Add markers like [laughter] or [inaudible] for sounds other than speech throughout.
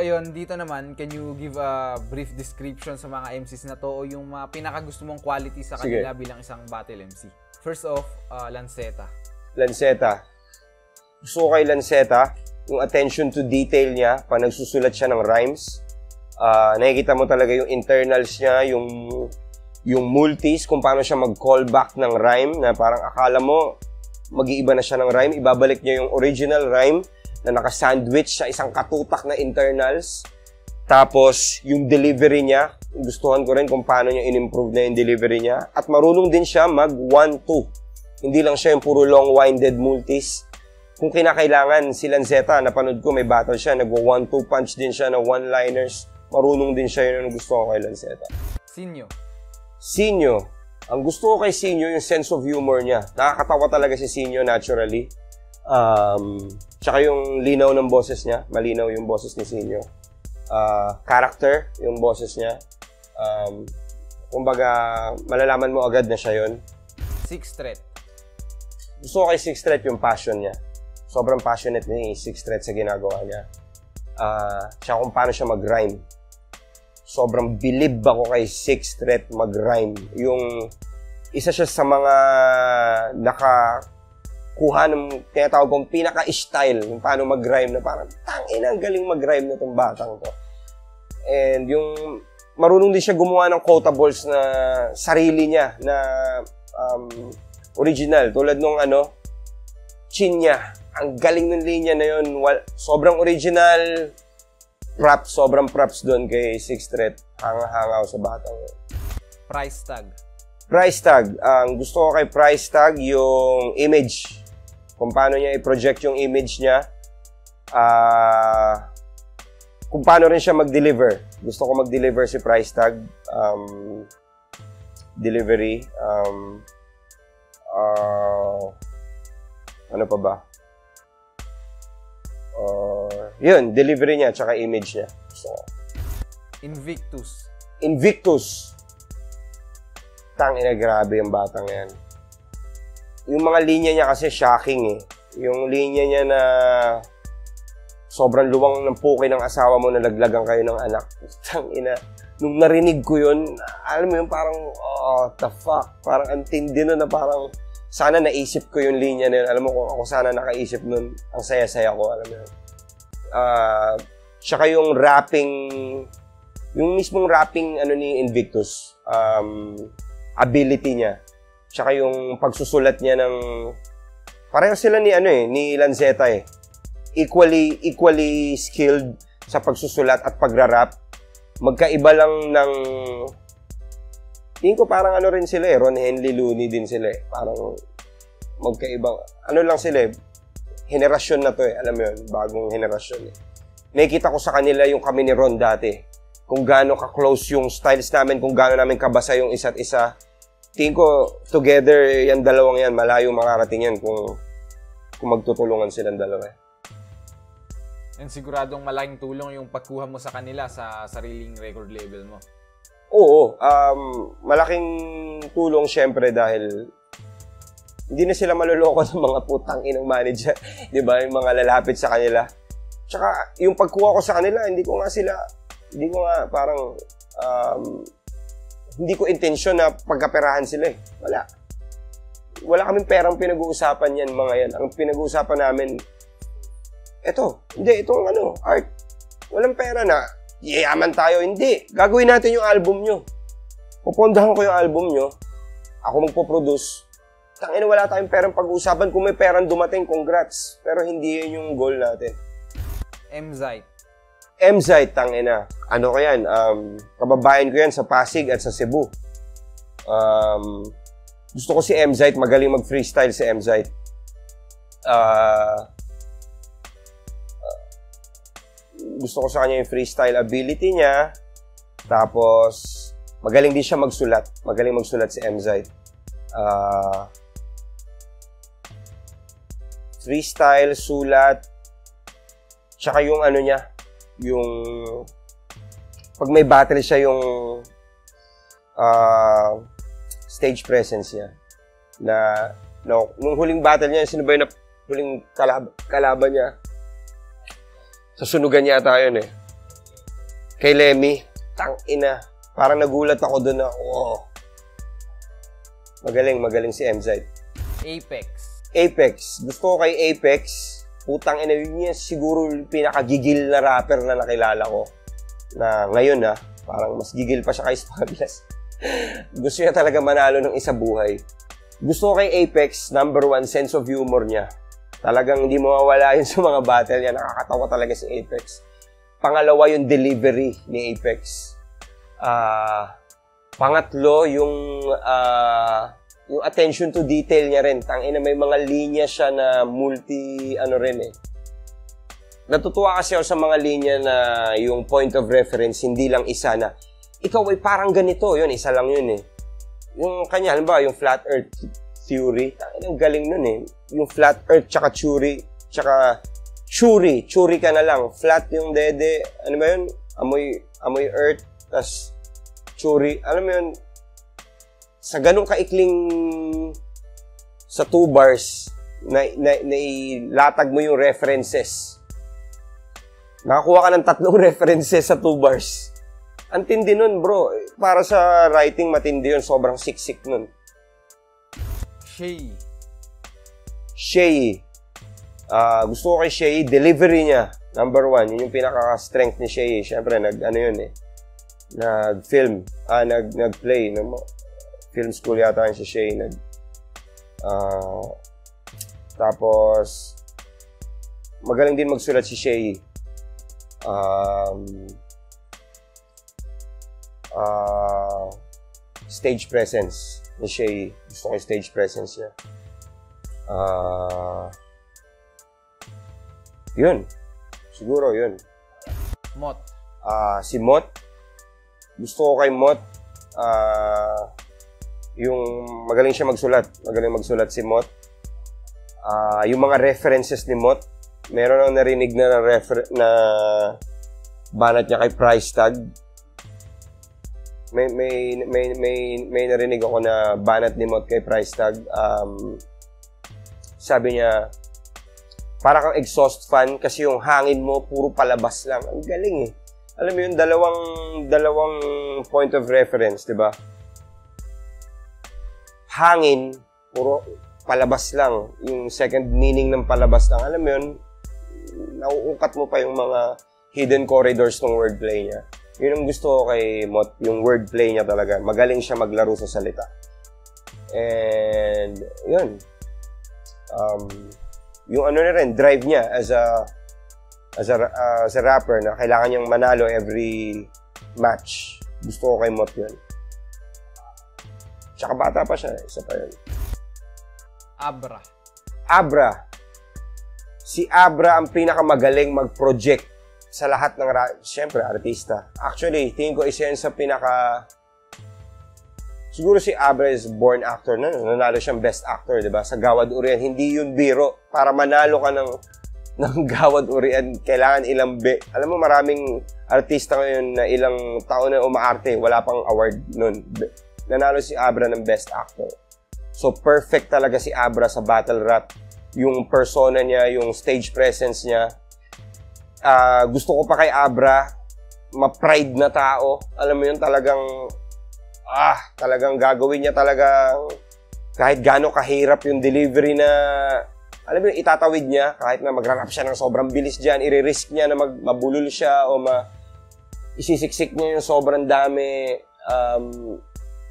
So ayun, dito naman, can you give a brief description sa mga MCs na to o yung mga pinakagusto mong quality sa Sige. kanila bilang isang battle MC? First off, uh, Lanceta. Lanceta. Gusto ko kay Lanceta, yung attention to detail niya, pa nagsusulat siya ng rhymes. Ah, nakikita mo talaga yung internals niya, yung yung multis, kung paano siya mag-callback ng rhyme, na parang akala mo, mag-iiba na siya ng rhyme, ibabalik niya yung original rhyme na naka-sandwich sa isang katutak na internals. Tapos, yung delivery niya, gustuhan ko rin kung paano niya in-improve na yung delivery niya. At marunong din siya mag 1-2. Hindi lang siya yung puro long-winded multis. Kung kinakailangan si Lanceta, napanood ko may battle siya, nagwa 1-2 punch din siya na one-liners. Marunong din siya yun ang gusto ko kay Lanceta. Sinyo. Sinyo. Ang gusto ko kay Sinyo yung sense of humor niya. Nakakatawa talaga si Sinyo naturally. Um, tsaka yung linaw ng boses niya. Malinaw yung boses ni Sinyo. Uh, character, yung boses niya. Um, kumbaga, malalaman mo agad na siya yon. Six threat. Gusto ko kay Six Threat yung passion niya. Sobrang passionate ni Six Threat sa ginagawa niya. Ah, tsaka kung paano siya mag-rhyme. Sobrang bilib ako kay Six Threat mag-rhyme. Yung isa siya sa mga nakakuha ng tinatawag kong pinaka-style yung paano mag-rhyme na parang tangina ang galing mag-rhyme na tong batang to. And yung marunong din siya gumawa ng quotables na sarili niya na um, original. Tulad nung ano, chin niya. Ang galing ng linya na yun. Wal, sobrang original. Props, sobrang props doon kay Six Threat. Hanga-hanga sa batang yun. Price tag. Price tag. Ang gusto ko kay price tag, yung image. Kung paano niya i-project yung image niya. Ah... kung paano rin siya mag-deliver. Gusto ko mag-deliver si price tag. Um, delivery. Um, ah, ano pa ba? Uh, yun, delivery niya, tsaka image niya. So, Invictus. Invictus. Tangina, grabe yung batang yan. Yung mga linya niya kasi shocking eh. Yung linya niya na sobrang luwang ng puki ng asawa mo na laglagan kayo ng anak. [laughs] Tangina. Nung narinig ko yun, alam mo yun, parang, oh, the fuck. Parang antindi nun na parang, sana naisip ko yung linya na yun. Alam mo, kung ako sana nakaisip nun, ang saya-saya ko, alam mo yun. Ah, tsaka yung rapping, yung mismong rapping ano ni Invictus, um, ability niya. Tsaka yung pagsusulat niya ng, pareho sila ni ano eh, ni Lanceta eh. Equally, equally skilled sa pagsusulat at pagra-rap. Magkaiba lang ng, tingin ko parang ano rin sila eh, Ron Henley Looney din sila eh. Parang magkaibang, ano lang sila eh, henerasyon na to eh, alam mo yun, bagong henerasyon eh. Nakikita ko sa kanila yung kami ni Ron dati. Kung gaano ka-close yung styles namin, kung gaano namin kabasa yung isa't isa. Tingin ko, together, yan dalawang yan, malayo makarating yan kung, kung magtutulungan silang dalawa. And siguradong malaking tulong yung pagkuha mo sa kanila sa sariling record label mo. Oo, um, malaking tulong syempre dahil hindi na sila maloloko [laughs] ng mga putang inang manager, [laughs] 'di ba? Yung mga lalapit sa kanila. Tsaka yung pagkuha ko sa kanila, hindi ko nga sila hindi ko nga parang um, hindi ko intensyon na pagkaperahan sila eh. Wala. Wala kaming perang pinag-uusapan yan mga yan. Ang pinag-uusapan namin, eto, hindi, itong ano, art. Walang pera na, yayaman tayo. Hindi. Gagawin natin yung album nyo. Pupundahan ko yung album nyo. Ako magpo-produce. Tangina, wala tayong perang pag-uusapan. Kung may perang dumating, congrats. Pero hindi yun yung goal natin. Mzite. M-Zite, tangina. Ano ko yan? Um, kababayan ko yan sa Pasig at sa Cebu. Um, gusto ko si M-Zite, magaling mag-freestyle si M-Zite. Ah, gusto ko sa kanya yung freestyle ability niya. Tapos, magaling din siya magsulat. Magaling magsulat si M-Zite. Ah, freestyle, sulat, tsaka yung ano niya, yung pag may battle siya yung ah, stage presence niya na no, nung huling battle niya, sino ba yung nap- huling kalab- kalaban niya? Sa sunugan niya tayo yun eh. kay Lemmy, tang ina, parang nagulat ako doon na, oh, magaling, magaling si MZ. Apex. Apex. Gusto ko kay Apex. Putang ina yun siguro pinakagigil na rapper na nakilala ko. Na ngayon na, parang mas gigil pa siya kay Spagless. [laughs] Gusto niya talaga manalo ng isa buhay. Gusto ko kay Apex, number one, sense of humor niya. Talagang hindi mawawala yun sa mga battle niya. Nakakatawa talaga si Apex. Pangalawa yung delivery ni Apex. Ah... pangatlo, yung ah, yung attention to detail niya rin. Tangina may mga linya siya na multi ano rin eh. Natutuwa kasi ako sa mga linya na yung point of reference hindi lang isa na ikaw ay parang ganito, yun isa lang yun eh. Yung kanya, halimbawa, yung flat earth theory, ang galing nun eh. Yung flat earth tsaka theory, tsaka churi, churi ka na lang. Flat yung dede, ano ba yun? Amoy, amoy earth, tas churi, alam mo yun, sa ganong kaikling sa two bars, na, na, nailatag mo yung references. Nakakuha ka ng tatlong [laughs] references sa two bars. Ang tindi nun, bro. Para sa writing, matindi yun. Sobrang siksik nun. Shay. Shay. Ah, gusto ko kay Shay, delivery niya. Number one, yun yung pinaka-strength ni Shay. Siyempre, nag, ano yun eh, nag-film, ah, nag, nag-play. No? Film school yata yun si Shay. Nag, ah, tapos, magaling din magsulat si Shay. Um, ah, stage presence ni Shay. Gusto ko yung stage presence niya. Ah, yun. Siguro yun. Mot. Ah, si Mot. Gusto ko kay Mot. ah, yung magaling siya magsulat. Magaling magsulat si Mot. Ah, yung mga references ni Mot. Meron akong narinig na na, refer- na banat niya kay price tag. May may may may may narinig ako na banat ni Mot kay price tag. Um, sabi niya, para kang exhaust fan kasi yung hangin mo puro palabas lang. Ang galing eh. Alam mo yun, dalawang, dalawang point of reference, di ba? Hangin, puro palabas lang. Yung second meaning ng palabas lang. Alam mo yun, nauukat mo pa yung mga hidden corridors ng wordplay niya. Yun ang gusto ko kay Mot, yung wordplay niya talaga. Magaling siya maglaro sa salita. And, yun. Um, yung ano na rin, drive niya as a as a, uh, as a rapper na kailangan niyang manalo every match. Gusto ko kay Mot yun. Tsaka bata pa siya, isa pa yun. Abra. Abra. Si Abra ang pinakamagaling mag-project sa lahat ng, ra- siyempre, artista. Actually, tingin ko isa yun sa pinaka, siguro si Abra is born actor na, nanalo siyang best actor, di ba? Sa Gawad Urian, hindi yun biro. Para manalo ka ng, [laughs] ng Gawad Urian, kailangan ilang be. Alam mo, maraming artista ngayon na ilang taon na umaarte, wala pang award nun. Be- Nanalo si Abra ng best actor. So, perfect talaga si Abra sa battle rap. Yung persona niya, yung stage presence niya. Ah, gusto ko pa kay Abra, ma-pride na tao. Alam mo yun, talagang, ah, talagang gagawin niya talaga kahit gaano kahirap yung delivery na, alam mo itatawid niya, kahit na mag-rap siya ng sobrang bilis dyan, i-risk niya na mag, mabulol siya o ma, isisiksik niya yung sobrang dami. Um,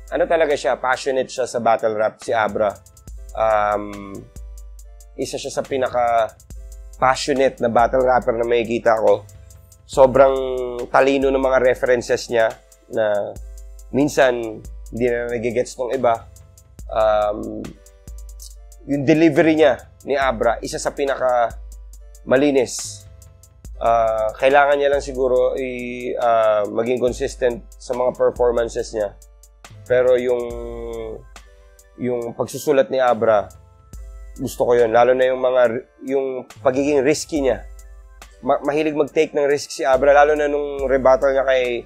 ano talaga siya, passionate siya sa battle rap, si Abra. Um, isa siya sa pinaka passionate na battle rapper na makikita ko. Sobrang talino ng mga references niya na minsan hindi na nagigets ng iba. Um, yung delivery niya ni Abra, isa sa pinaka malinis. Ah, kailangan niya lang siguro i ah, maging consistent sa mga performances niya. Pero yung yung pagsusulat ni Abra, gusto ko 'yun lalo na yung mga yung pagiging risky niya. Ma- mahilig mag-take ng risk si Abra lalo na nung rebuttal niya kay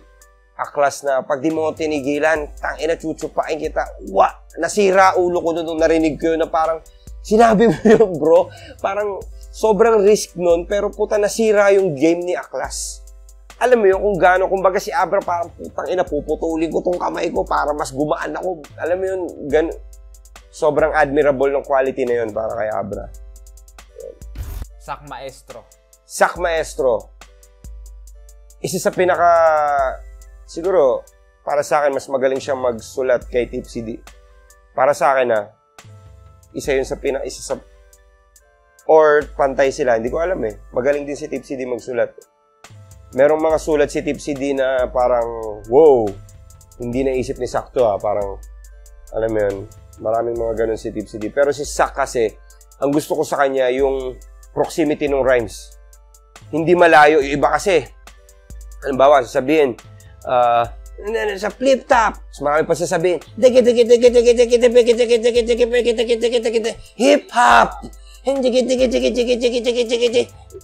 Aklas na pag di mo tinigilan, tang ina chuchupain kita. Wa, nasira ulo ko nung narinig ko yun na parang sinabi mo [laughs] yun, bro. Parang sobrang risk nun, pero puta nasira yung game ni Aklas. Alam mo yun, kung gaano, kumbaga si Abra parang putang ina, puputulin ko tong kamay ko para mas gumaan ako. Alam mo yun, gan sobrang admirable ng quality na yun para kay Abra. Sak maestro. Sak Maestro, isa sa pinaka, siguro, para sa akin, mas magaling siyang magsulat kay Tipsy D. Para sa akin, ha, isa yun sa pinaka, isa sa, or pantay sila, hindi ko alam eh. Magaling din si Tipsy D magsulat. Merong mga sulat si Tipsy D na parang, wow, hindi naisip ni Sakto ha, parang, alam mo yun, maraming mga ganun si Tipsy D. Pero si Sak kasi, ang gusto ko sa kanya, yung proximity ng rhymes. Hindi malayo. Yung iba kasi, halimbawa, sasabihin, uh, sa flip top. Mas marami pa sasabihin, hip hop.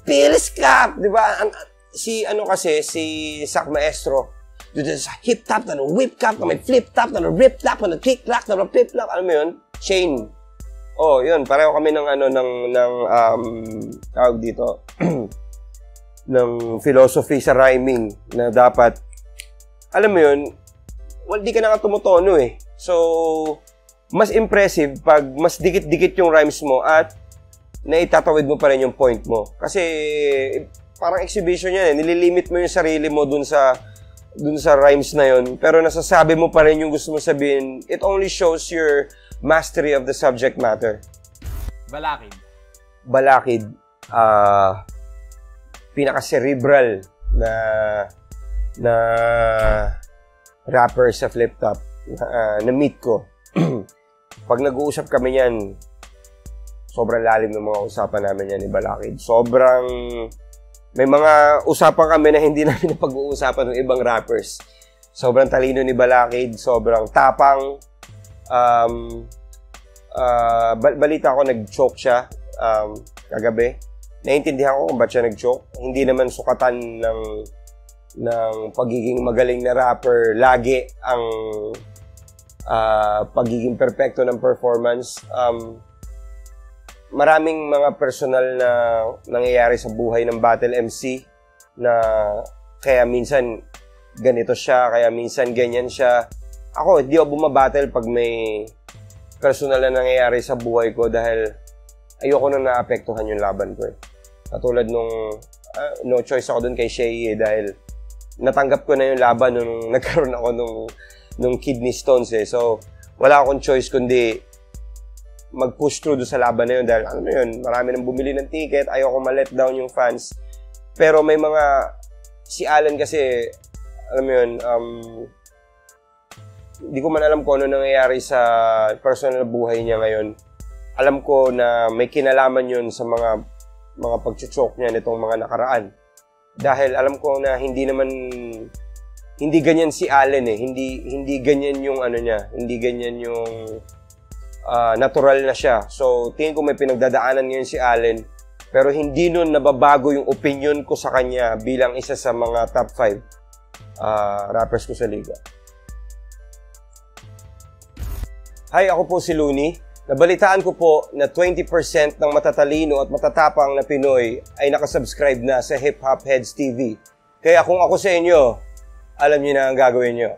Pills cup. Di ba? Si ano kasi, si Sak Maestro, dito sa hip top, na whip cup, na may flip top, na rip top, na kick lock, na flip flop. Alam mo yun? Chain. Oh, yun. Pareho kami ng ano, ng, ng, um, tawag dito, [clears throat] ng philosophy sa rhyming na dapat, alam mo yun, well, di ka na nga tumutono eh. So, mas impressive pag mas dikit-dikit yung rhymes mo at naitatawid mo pa rin yung point mo. Kasi, parang exhibition yan eh. Nililimit mo yung sarili mo dun sa dun sa rhymes na yon pero nasasabi mo pa rin yung gusto mo sabihin it only shows your mastery of the subject matter Balakid. balakid ah pinaka-cerebral na na rapper sa Flip Top na, ah, na meet ko. [clears throat] Pag nag-uusap kami niyan, sobrang lalim ng mga usapan namin yan ni Balakid. Sobrang may mga usapan kami na hindi [laughs] namin napag-uusapan ng ibang rappers. Sobrang talino ni Balakid, sobrang tapang. Um, uh, balita ko nag-choke siya um, kagabi naiintindihan ko kung ba't siya nag-choke. Hindi naman sukatan ng ng pagiging magaling na rapper lagi ang uh, pagiging perpekto ng performance. Um, maraming mga personal na nangyayari sa buhay ng battle MC na kaya minsan ganito siya, kaya minsan ganyan siya. Ako, hindi ako bumabattle pag may personal na nangyayari sa buhay ko dahil ayoko na naapektuhan yung laban ko eh. Katulad nung uh, no choice ako dun kay Shay eh, dahil natanggap ko na yung laban nung [laughs] nagkaroon ako nung, nung kidney stones eh. So, wala akong choice kundi mag-push through doon sa laban na yun dahil ano yun, marami nang bumili ng ticket, ayoko ma-let down yung fans. Pero may mga, si Alan kasi, alam mo yun, um, hindi ko man alam kung ano nangyayari sa personal buhay niya ngayon alam ko na may kinalaman yun sa mga mga pagchuchok niya nitong mga nakaraan. Dahil alam ko na hindi naman hindi ganyan si Allen eh. Hindi hindi ganyan yung ano niya, hindi ganyan yung uh, natural na siya. So, tingin ko may pinagdadaanan ngayon si Allen. Pero hindi nun nababago yung opinion ko sa kanya bilang isa sa mga top 5 uh, ah, rappers ko sa liga. Hi, ako po si Looney. Nabalitaan ko po na 20% ng matatalino at matatapang na Pinoy ay nakasubscribe na sa Hip Hop Heads TV. Kaya kung ako sa inyo, alam niyo na ang gagawin niyo.